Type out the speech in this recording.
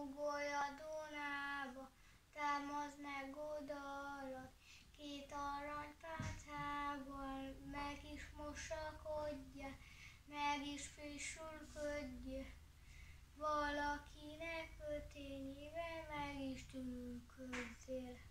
Dugolj a Dunába, támaszd meg odalat, két aranypálcában meg is mosakodja, meg is frissülködje. Valakinek ötényével meg is tűnközzél.